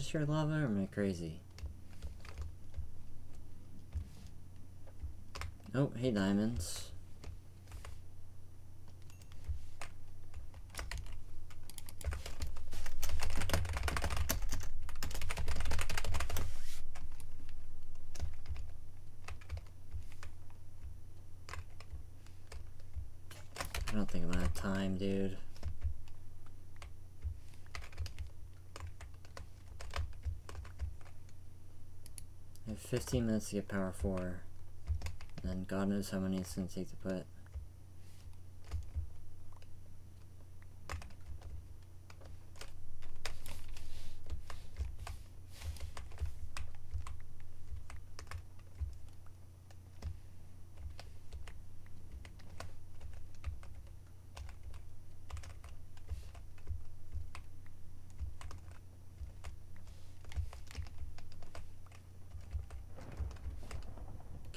just hear lava or am I crazy? Oh, hey diamonds. I don't think I'm gonna have time, dude. 15 minutes to get power 4. And God knows how many it's gonna take to put.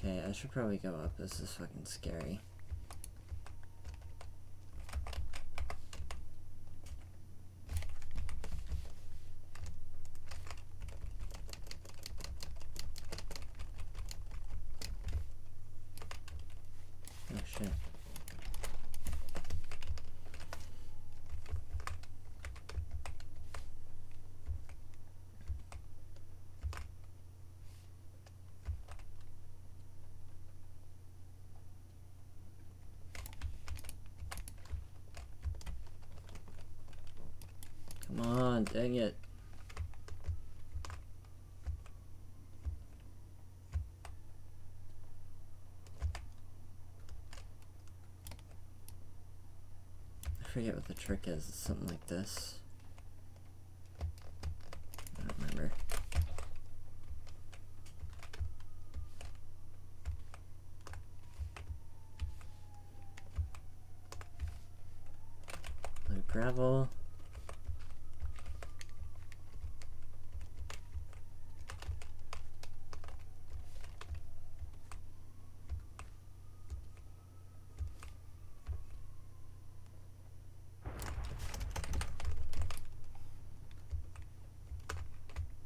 Okay, I should probably go up. This is fucking scary. Oh shit. Come on, dang it. I forget what the trick is. It's something like this. I don't remember. Blue gravel.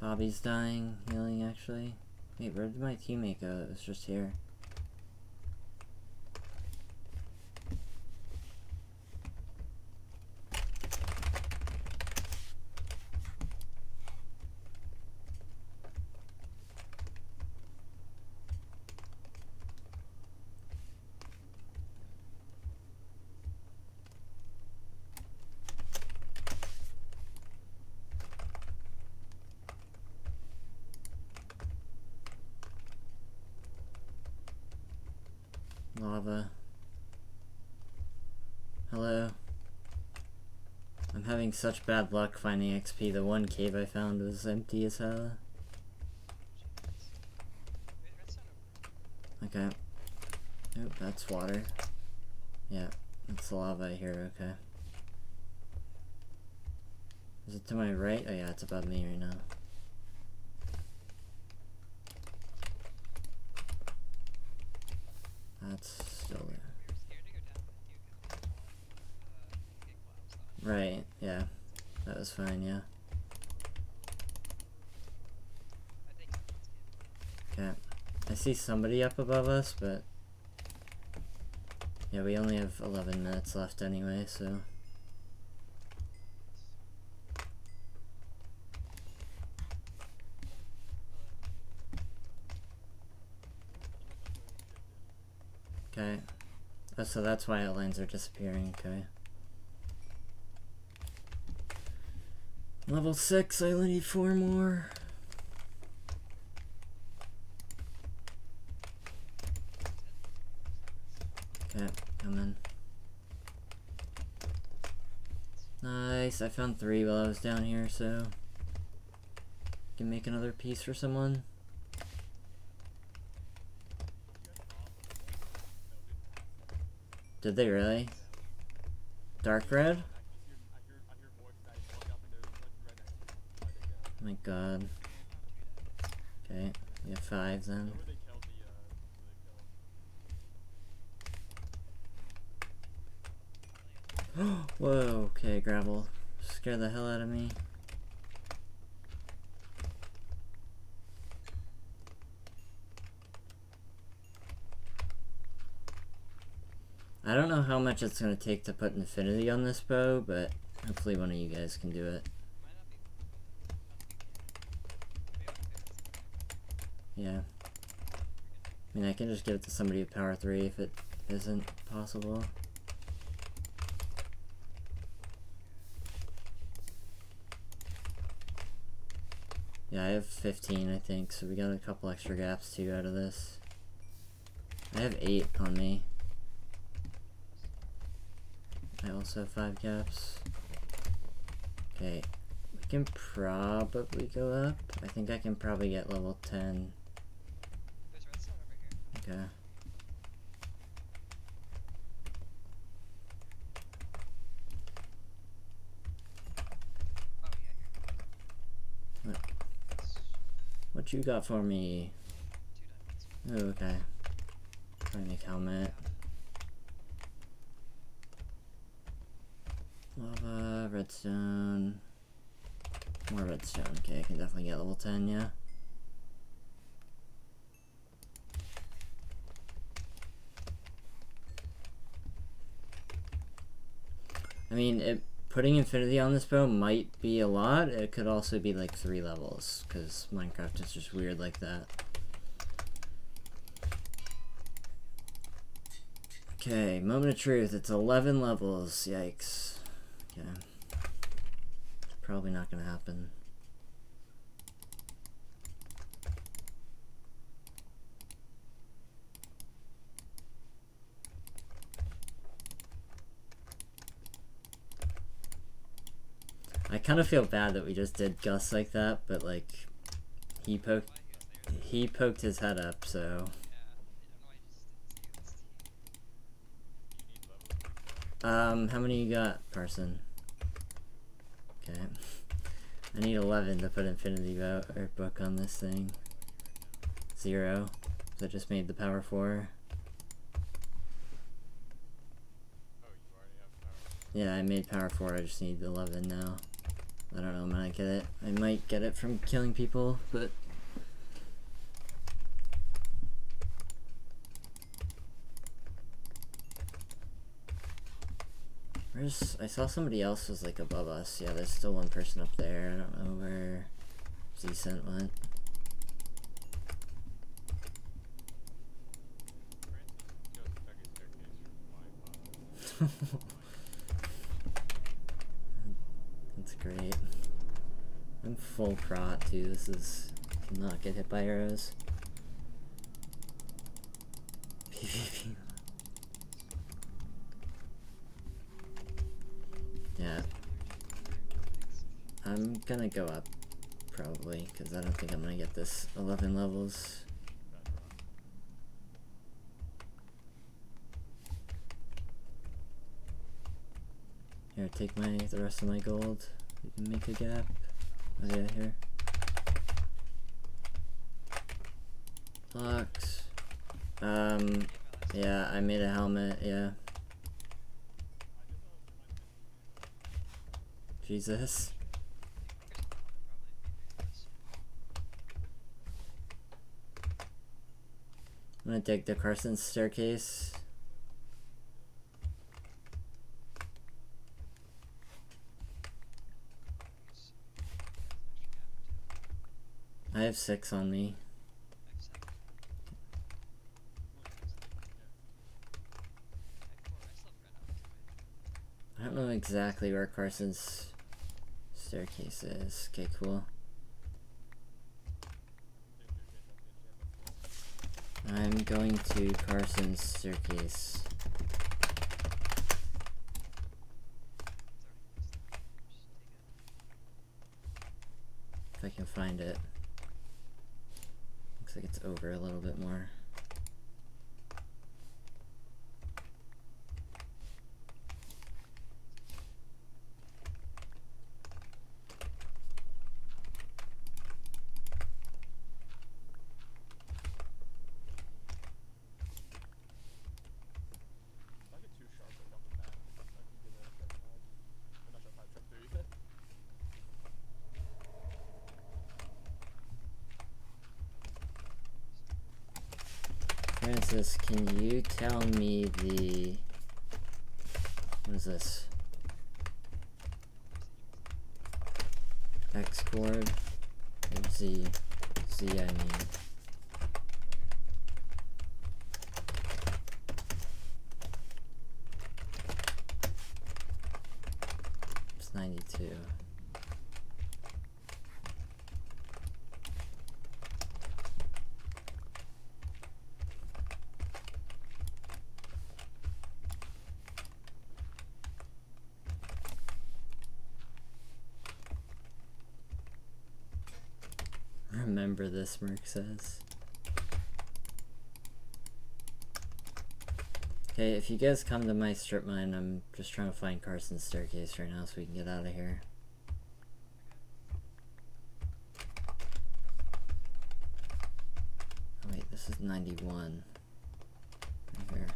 Bobby's dying, healing actually. Wait, where did my teammate go? It was just here. Lava. Hello. I'm having such bad luck finding XP. The one cave I found was empty as hell. Okay. Nope, that's water. Yeah, it's lava here, okay. Is it to my right? Oh yeah, it's above me right now. That's still there. Right, yeah. That was fine, yeah. Okay. I see somebody up above us, but... Yeah, we only have 11 minutes left anyway, so... Okay. Oh, so that's why outlines are disappearing, okay. Level 6, I only need 4 more. Okay. Nice, I found 3 while I was down here, so... Can make another piece for someone. Did they really? Dark red? Thank God. Okay, we have five then. Whoa, okay, gravel. Scare the hell out of me. I don't know how much it's going to take to put infinity on this bow, but hopefully one of you guys can do it. Yeah. I mean, I can just give it to somebody with power 3 if it isn't possible. Yeah, I have 15, I think, so we got a couple extra gaps too out of this. I have 8 on me. I also have 5 gaps. Okay, we can probably go up. I think I can probably get level 10. Okay. What you got for me? Oh, okay. Trying helmet. Lava, redstone. More redstone. Okay, I can definitely get level 10, yeah. I mean, it, putting infinity on this bow might be a lot. It could also be like three levels, because Minecraft is just weird like that. Okay, moment of truth. It's 11 levels. Yikes. Yeah. Probably not going to happen. Kind of feel bad that we just did Gus like that, but like he poked he poked his head up, so um how many you got, Parson? Okay. I need 11 to put Infinity Bow or book on this thing. Zero. So I just made the power 4. Yeah, I made power 4, I just need 11 now. I don't know when I get it. I might get it from killing people, but... Where's... I saw somebody else was like above us. Yeah, there's still one person up there. I don't know where Z-Cent went. great. I'm full prot too, this is cannot get hit by arrows. PvP. yeah. I'm gonna go up, probably, because I don't think I'm gonna get this 11 levels. Here, take my the rest of my gold. You can make a gap. Oh yeah, here. Box. Um, yeah, I made a helmet, yeah. Jesus. I'm gonna dig the Carson staircase. Have six on me. I don't know exactly where Carson's staircase is. Okay, cool. I'm going to Carson's staircase. If I can find it like it's over a little bit more. Can you tell me the What is this? X coord. Z. Z I mean. It's 92. Remember this, Merc says. Okay, if you guys come to my strip mine, I'm just trying to find Carson's staircase right now so we can get out of here. Oh wait, this is 91. Right here.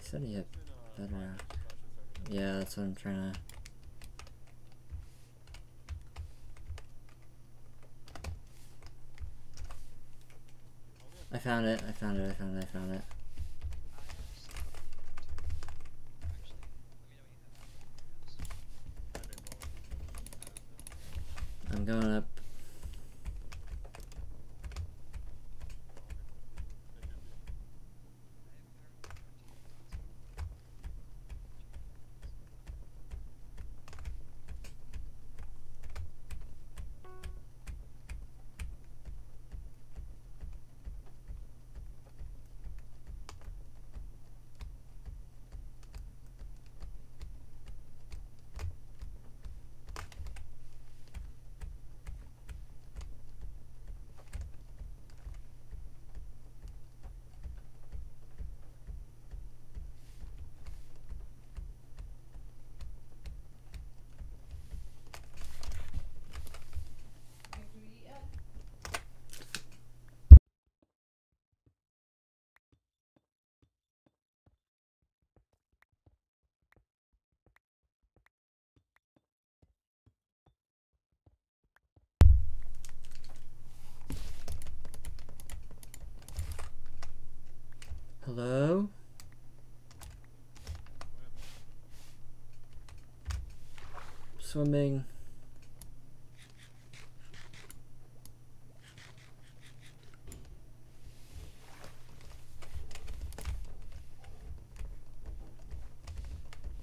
He said he had that's what I'm trying to. I found it, I found it, I found it, I found it. I'm going up. Hello? Swimming.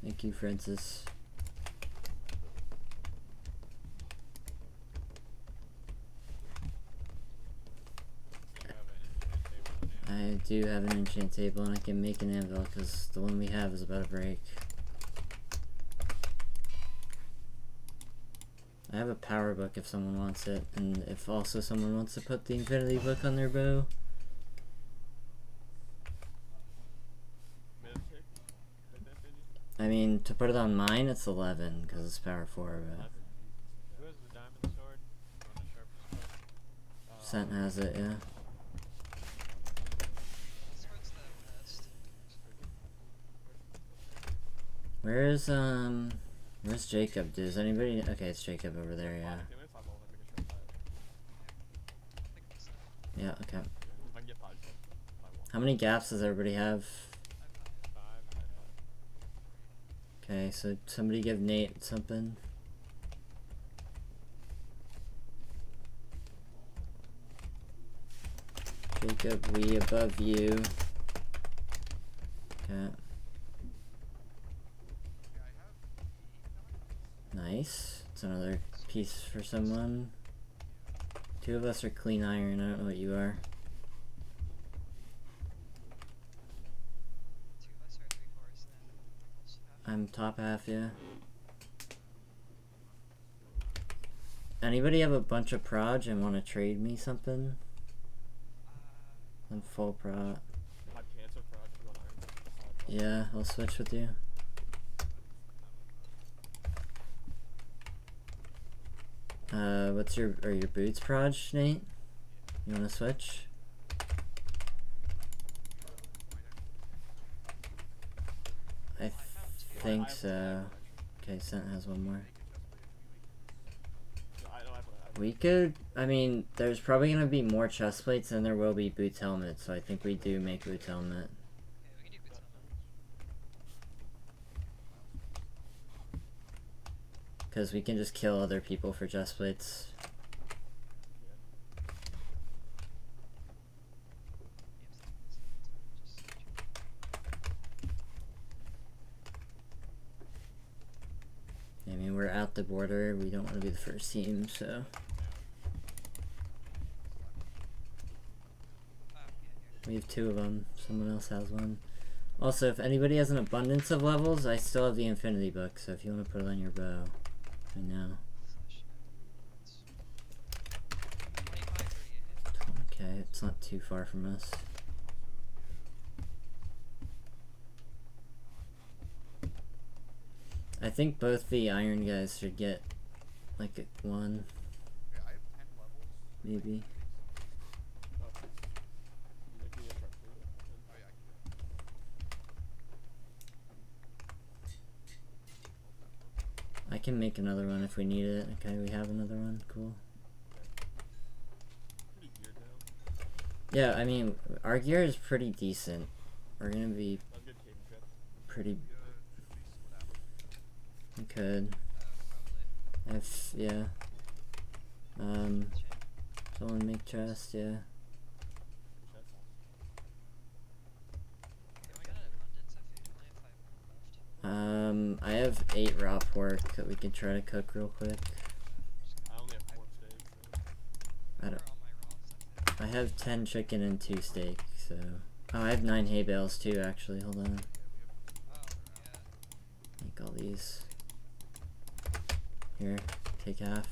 Thank you, Francis. I do have an enchant table and I can make an anvil because the one we have is about to break. I have a power book if someone wants it, and if also someone wants to put the infinity book on their bow. I mean, to put it on mine, it's 11 because it's power 4, but Who has the diamond sword? You want the sharpest sword? Scent has it, yeah. Where's, um, where's Jacob? Does anybody, okay, it's Jacob over there, yeah. Yeah, okay. How many gaps does everybody have? Okay, so somebody give Nate something. Jacob, we above you. Okay, yeah, I have nice. It's another piece for someone. Two of us are clean iron, I don't know what you are. two of us are three fourths, then also have I'm top half, yeah. Anybody have a bunch of proj and want to trade me something? I'm full prot. Five cancer for us. Iron? Five, five. Yeah, I'll switch with you. Uh, what's your are your boots proj, Nate? You wanna switch? I think so. Okay, Scent has one more. We could, I mean, there's probably gonna be more chest plates than there will be boots helmets, so I think we do make boots helmet. Yeah, we can do boots helmet. Because we can just kill other people for chest plates. I mean, we're at the border, we don't want to be the first team, so. We have two of them. Someone else has one. Also, if anybody has an abundance of levels, I still have the Infinity Book, so if you want to put it on your bow, right now. Slash. It's 25, 38. Okay, it's not too far from us. I think both the iron guys should get like a- one, Okay, I have 10 levels. maybe. Oh. You can get sharp too, then. Oh, yeah, I can do it. I can make another one if we need it. Okay, we have another one. Cool. Yeah, I mean, our gear is pretty decent. We're gonna be pretty. We could. If yeah. Um, someone make chest. Yeah. Check. Okay, we got an abundance of food. I only have five more left. Um, I have eight raw pork that we can try to cook real quick. I only have four steaks. So. I don't. are all my raw stuff at? I have ten chicken and two steak. So. Oh, I have nine hay bales too. Actually, hold on. Make all these. Here, take half.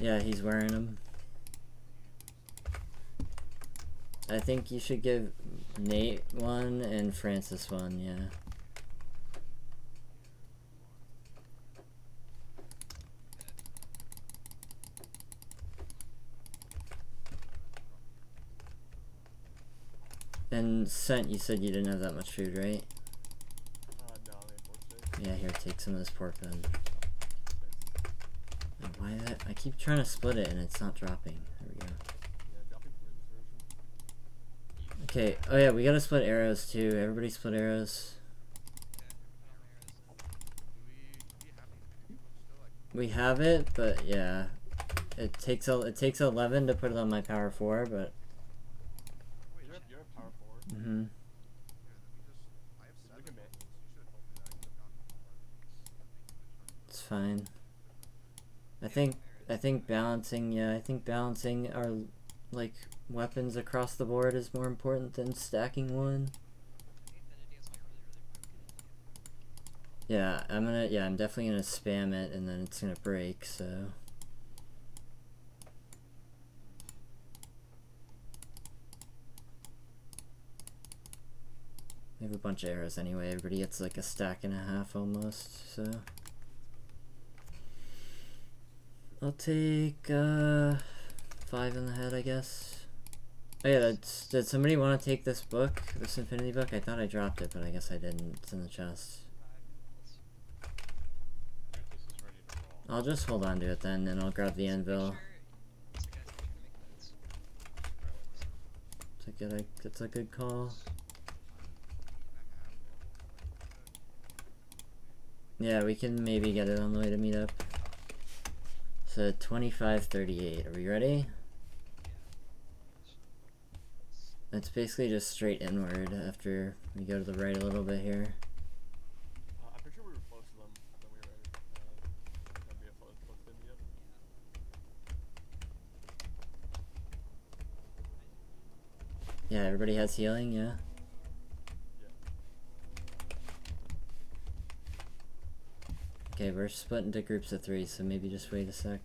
Yeah, he's wearing them. I think you should give Nate one and Francis one, yeah. And Scent, you said you didn't have that much food, right? Uh, no, I only have four steaks. Yeah, here, take some of this pork then. Why that? I keep trying to split it and it's not dropping. There we go. Yeah, dropping from this version. Okay, oh yeah, we gotta split arrows too. Everybody split arrows. We, have it, but yeah. It takes a, it takes 11 to put it on my power 4, but hmm more. it's fine. I think I think balancing, yeah, I think balancing our like weapons across the board is more important than stacking one. Yeah, I'm gonna yeah, I'm definitely gonna spam it and then it's gonna break, so I have a bunch of arrows anyway, everybody gets like a stack and a half almost, so I'll take uh five in the head I guess. Oh yeah, did somebody want to take this book, this infinity book? I thought I dropped it, but I guess I didn't. It's in the chest. I'll just hold on to it then, and I'll grab the anvil. It's a good, it's a good call. Yeah, we can maybe get it on the way to meet up. So 2538. Are we ready? It's basically just straight inward after we go to the right a little bit here. Uh, I'm pretty sure we were close to them when we were uh, that'd close, close to meet up. Yeah, everybody has healing, yeah? Okay, we're split into groups of three, so maybe just wait a sec.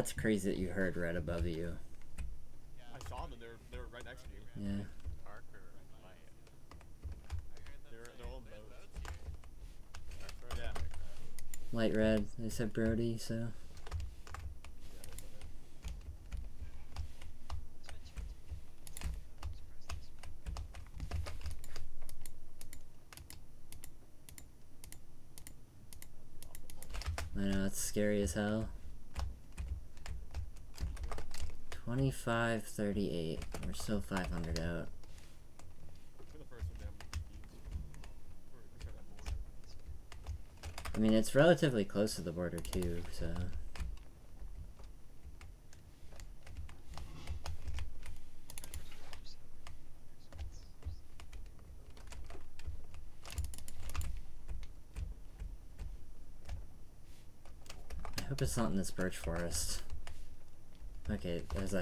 That's crazy that you heard right above you. Yeah, I saw them. They they right next to you. Yeah. Light red. They said Brody, so. I know, it's scary as hell. 25, 38. We're still 500 out. I mean, it's relatively close to the border too, so. I hope it's not in this birch forest. Okay, there's a